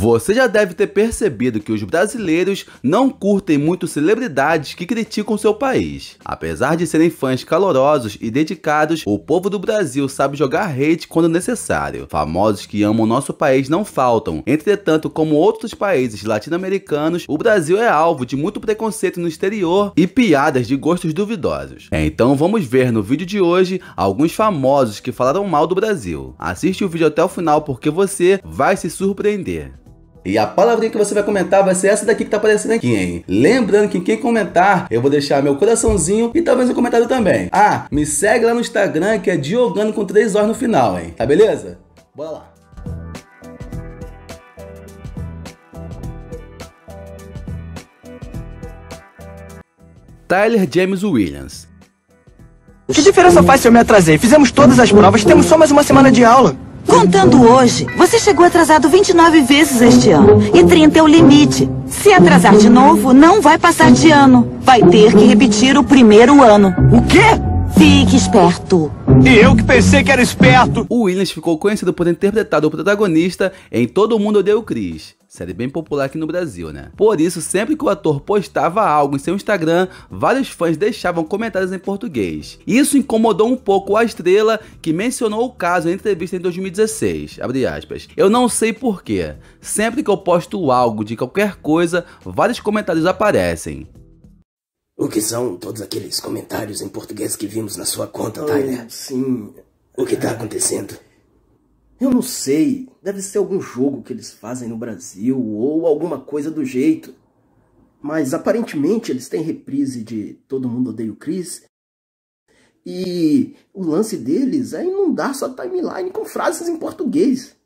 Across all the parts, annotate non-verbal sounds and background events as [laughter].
Você já deve ter percebido que os brasileiros não curtem muito celebridades que criticam seu país. Apesar de serem fãs calorosos e dedicados, o povo do Brasil sabe jogar hate quando necessário. Famosos que amam nosso país não faltam. Entretanto, como outros países latino-americanos, o Brasil é alvo de muito preconceito no exterior e piadas de gostos duvidosos. Então vamos ver no vídeo de hoje alguns famosos que falaram mal do Brasil. Assiste o vídeo até o final porque você vai se surpreender. E a palavrinha que você vai comentar vai ser essa daqui que tá aparecendo aqui, hein? Lembrando que quem comentar, eu vou deixar meu coraçãozinho e talvez um comentário também. Ah, me segue lá no Instagram que é Diogano com 3 horas no final, hein? Tá beleza? Bora lá. Tyler James Williams. Que diferença faz se eu me atrasei? Fizemos todas as provas, temos só mais uma semana de aula. Contando hoje, você chegou atrasado 29 vezes este ano. E 30 é o limite. Se atrasar de novo, não vai passar de ano. Vai ter que repetir o primeiro ano. O quê? Fique esperto. E eu que pensei que era esperto. O Williams ficou conhecido por interpretar o protagonista em Todo Mundo Odeia o Chris. Série bem popular aqui no Brasil, né? Por isso, sempre que o ator postava algo em seu Instagram, vários fãs deixavam comentários em português. Isso incomodou um pouco a estrela, que mencionou o caso em entrevista em 2016. Eu não sei porquê. Sempre que eu posto algo de qualquer coisa, vários comentários aparecem. O que são todos aqueles comentários em português que vimos na sua conta, Tyler? sim. O que tá acontecendo? Eu não sei. Deve ser algum jogo que eles fazem no Brasil ou alguma coisa do jeito. Mas aparentemente eles têm reprise de Todo Mundo Odeia o Chris. E o lance deles é inundar sua timeline com frases em português.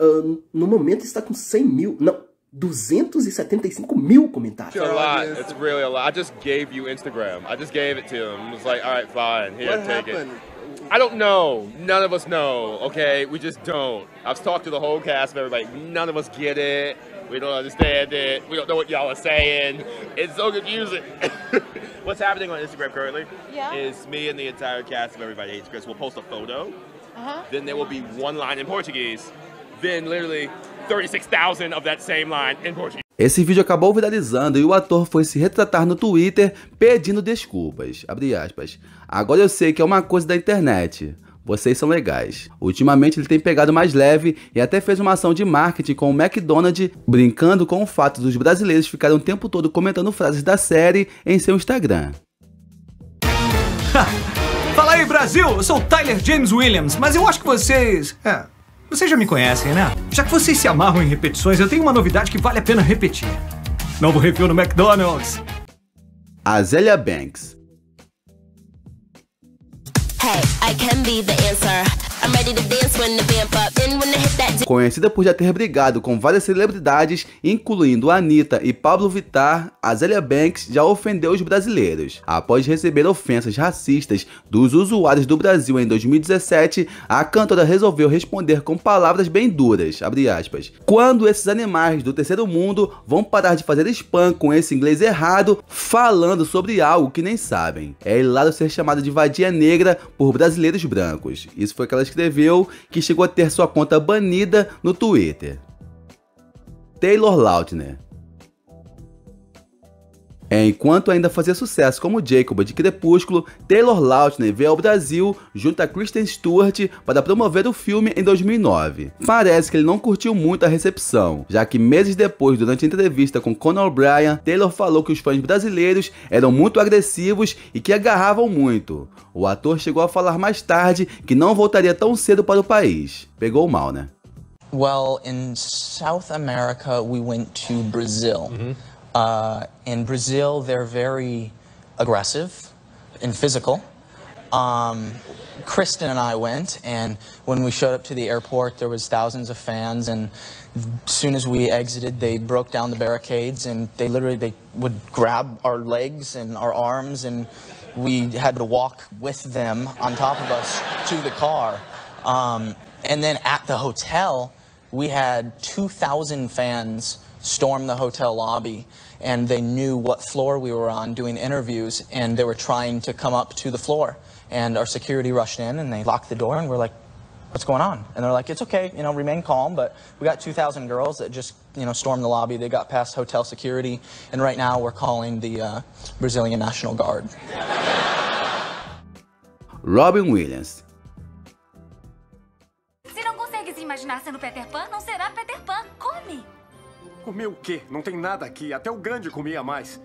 Uh, no momento está com 100 mil. Não, 275 mil comentários. It's a lot. It's really a lot. I just gave you Instagram. I just gave it to him. It was like, all right, fine. Here, what take happened? it. I don't know. None of us know. Okay, we just don't. I've talked to the whole cast of everybody. None of us get it. We don't understand it. We don't know what y'all are saying. It's so confusing. [laughs] What's happening on Instagram currently Yeah. is me and the entire cast of Everybody Hates Chris will post a photo. Uh-huh. Then there will be one line in Portuguese. Then literally 36,000 of that same line in Portuguese. Esse vídeo acabou viralizando e o ator foi se retratar no Twitter pedindo desculpas. Agora eu sei que é uma coisa da internet. Vocês são legais. Ultimamente ele tem pegado mais leve e até fez uma ação de marketing com o McDonald's, brincando com o fato dos brasileiros ficarem o tempo todo comentando frases da série em seu Instagram. Fala aí, Brasil! Eu sou o Tyler James Williams, mas eu acho que vocês. É, vocês já me conhecem, né? Já que vocês se amarram em repetições, eu tenho uma novidade que vale a pena repetir. Novo review no McDonald's. Azélia Banks. Hey, I can be the answer. I'm ready to dance when the vamp up. Conhecida por já ter brigado com várias celebridades, incluindo Anitta e Pablo Vittar, Azélia Banks já ofendeu os brasileiros. Após receber ofensas racistas dos usuários do Brasil em 2017, a cantora resolveu responder com palavras bem duras, aspas, Quando esses animais do terceiro mundo vão parar de fazer spam com esse inglês errado, falando sobre algo que nem sabem. É hilário ser chamada de vadia negra por brasileiros brancos. Isso foi o que ela escreveu, que chegou a ter sua conta banida no Twitter. Taylor Lautner Enquanto ainda fazia sucesso como Jacob de Crepúsculo, Taylor Lautner veio ao Brasil junto a Kristen Stewart para promover o filme em 2009. Parece que ele não curtiu muito a recepção, já que meses depois, durante a entrevista com Conor O'Brien, Taylor falou que os fãs brasileiros eram muito agressivos e que agarravam muito. O ator chegou a falar mais tarde que não voltaria tão cedo para o país. Pegou mal, né? Well, in South America, we went to Brazil. Uh, in Brazil, they're very aggressive and physical. Um, Kristen and I went, and when we showed up to the airport, there was thousands of fans. And as soon as we exited, they broke down the barricades, and they literally they would grab our legs and our arms, and we had to walk with them on top of us to the car. Um, and then at the hotel, we had 2,000 fans storm the hotel lobby, and they knew what floor we were on doing interviews, and they were trying to come up to the floor. And our security rushed in, and they locked the door, and we're like, what's going on? And they're like, it's okay, you know, remain calm, but we got 2,000 girls that just, you know, stormed the lobby. They got past hotel security, and right now we're calling the uh, Brazilian National Guard. Robin Williams. Se não consegues imaginar sendo Peter Pan, não será Peter Pan. Come! Comer o quê? Não tem nada aqui. Até o Gandhi comia mais.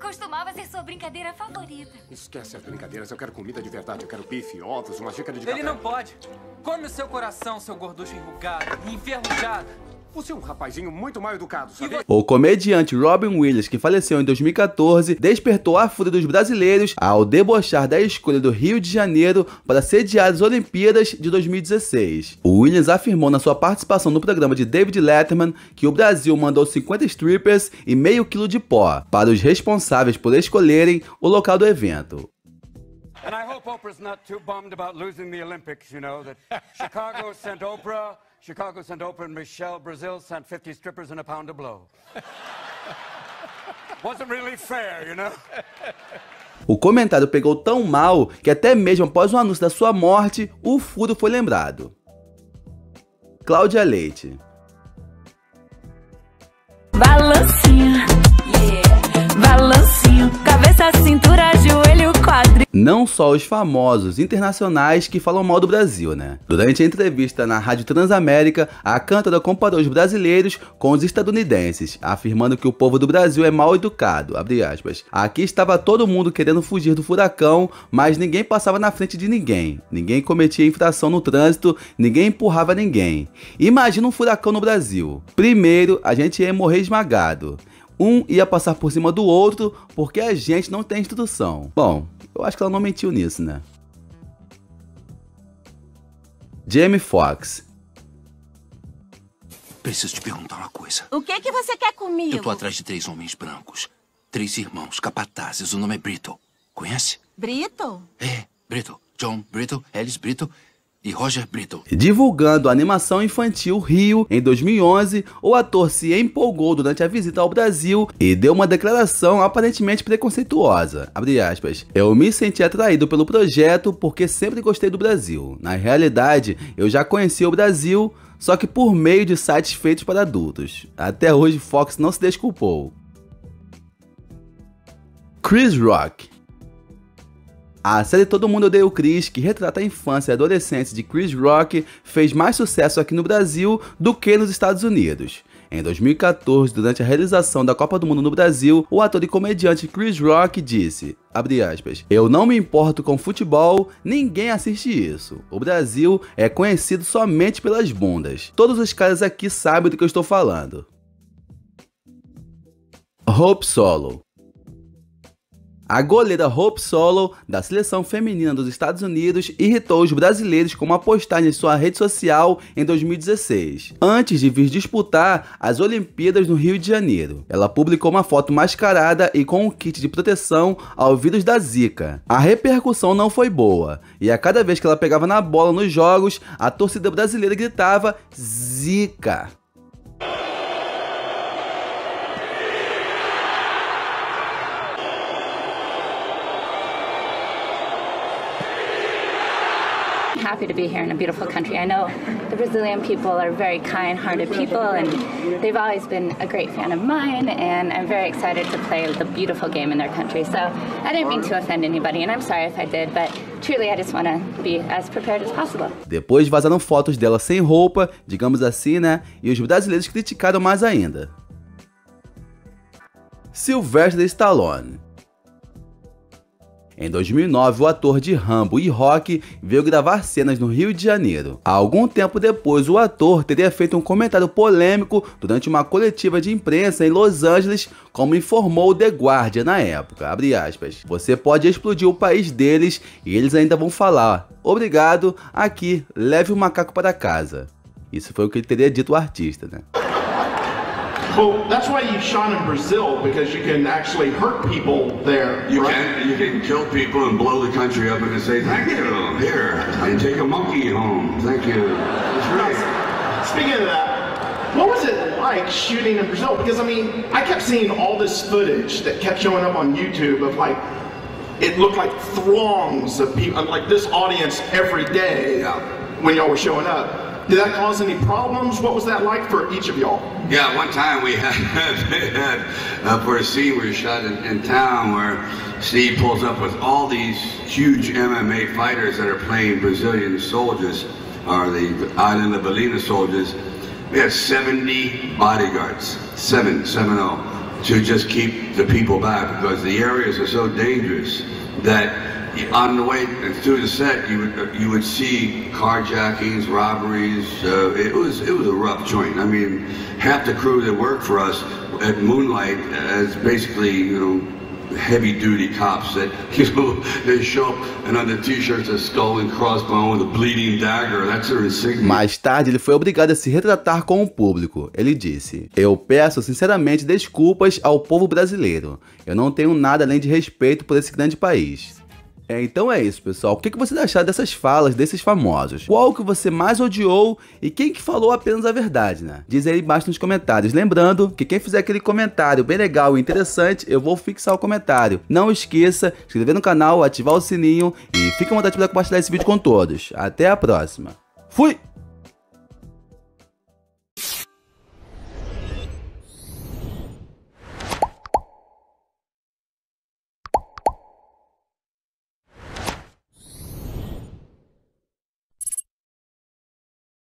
Costumava ser sua brincadeira favorita. Esquece as brincadeiras. Eu quero comida de verdade. Eu quero bife, ovos, uma xícara de Ele café. não pode. Come o seu coração, seu gorducho enrugado e enferrujado. Você é um rapazinho muito mal educado, sabe? O comediante Robin Williams, que faleceu em 2014, despertou a fúria dos brasileiros ao debochar da escolha do Rio de Janeiro para sediar as Olimpíadas de 2016. O Williams afirmou na sua participação no programa de David Letterman que o Brasil mandou 50 strippers e meio quilo de pó para os responsáveis por escolherem o local do evento. And I hope Oprah's not too bummed about losing the Olympics, you know, that [laughs] Chicago sent Oprah, Chicago sent Oprah and Michelle, Brazil sent 50 strippers and a pound of blow. [laughs] Wasn't really fair, you know? O comentário pegou tão mal que até mesmo após o anúncio da sua morte, o furo foi lembrado. Cláudia Leite. Balancinha, yeah. Balancinho, cabeça, cintura, joelho. Não só os famosos internacionais que falam mal do Brasil, né? Durante a entrevista na Rádio Transamérica, a cantora comparou os brasileiros com os estadunidenses, afirmando que o povo do Brasil é mal educado. Aqui estava todo mundo querendo fugir do furacão, mas ninguém passava na frente de ninguém. Ninguém cometia infração no trânsito, ninguém empurrava ninguém. Imagina um furacão no Brasil. Primeiro, a gente ia morrer esmagado. Um ia passar por cima do outro porque a gente não tem instrução. Bom, eu acho que ela não mentiu nisso, né? Jamie Foxx. Preciso te perguntar uma coisa. O que que você quer comigo? Eu tô atrás de três homens brancos. Três irmãos, capatazes. O nome é Brito. Conhece? Brito? É, Brito. John Brito, Ellis Brito e Roger Brito. Divulgando a animação infantil Rio em 2011, o ator se empolgou durante a visita ao Brasil e deu uma declaração aparentemente preconceituosa. Aspas. Eu me senti atraído pelo projeto porque sempre gostei do Brasil. Na realidade, eu já conhecia o Brasil, só que por meio de sites feitos para adultos. Até hoje, Fox não se desculpou. Chris Rock a série Todo Mundo Odeia o Chris, que retrata a infância e adolescência de Chris Rock, fez mais sucesso aqui no Brasil do que nos Estados Unidos. Em 2014, durante a realização da Copa do Mundo no Brasil, o ator e comediante Chris Rock disse, aspas, Eu não me importo com futebol, ninguém assiste isso. O Brasil é conhecido somente pelas bundas. Todos os caras aqui sabem do que eu estou falando. Hope Solo a goleira Hope Solo, da seleção feminina dos Estados Unidos, irritou os brasileiros com uma postagem em sua rede social em 2016, antes de vir disputar as Olimpíadas no Rio de Janeiro. Ela publicou uma foto mascarada e com um kit de proteção ao vírus da Zika. A repercussão não foi boa, e a cada vez que ela pegava na bola nos jogos, a torcida brasileira gritava Zika. Happy to be here in a beautiful country. I know the Brazilian people are very kind-hearted people and they've always been a great fan of mine and I'm very excited to play the beautiful game in their country. So I didn't mean to offend anybody and I'm sorry if I did, but truly I just want to be as prepared as possible. Depois vazaram fotos dela sem roupa, digamos assim, né? E os brasileiros criticaram mais ainda. Sylvester Stallone em 2009, o ator de Rambo e Rock veio gravar cenas no Rio de Janeiro. Algum tempo depois, o ator teria feito um comentário polêmico durante uma coletiva de imprensa em Los Angeles, como informou The Guardian na época. Você pode explodir o país deles e eles ainda vão falar: Obrigado, aqui, leve o macaco para casa. Isso foi o que ele teria dito o artista, né? Well, that's why you shot in Brazil because you can actually hurt people there. You right? can you can kill people and blow the country up and say thank you here and take a monkey home. Thank you. Right. Speaking of that, what was it like shooting in Brazil? Because I mean, I kept seeing all this footage that kept showing up on YouTube of like it looked like throngs of people, like this audience every day. Yeah. when y'all were showing up. Did that cause any problems? What was that like for each of y'all? Yeah, one time we [laughs] had, uh, for a scene we shot in, in town where Steve pulls up with all these huge MMA fighters that are playing Brazilian soldiers, or the island of Belina soldiers. We had 70 bodyguards, seven, seven oh, to just keep the people back because the areas are so dangerous that on the way through the set, you would you would see carjackings, robberies. Uh, it was it was a rough joint. I mean, half the crew that worked for us at Moonlight as basically you know heavy duty cops that [laughs] you know they show up and on the t-shirts a skull and crossbone with a bleeding dagger. That's their insignia. Mais tarde, ele foi obrigado a se retratar com o público. Ele disse: "Eu peço sinceramente desculpas ao povo brasileiro. Eu não tenho nada além de respeito por esse grande país." É, então é isso, pessoal. O que, que acharam dessas falas desses famosos? Qual que você mais odiou e quem que falou apenas a verdade, né? Diz aí embaixo nos comentários. Lembrando que quem fizer aquele comentário bem legal e interessante, eu vou fixar o comentário. Não esqueça se inscrever no canal, ativar o sininho e fica à vontade para compartilhar esse vídeo com todos. Até a próxima. Fui!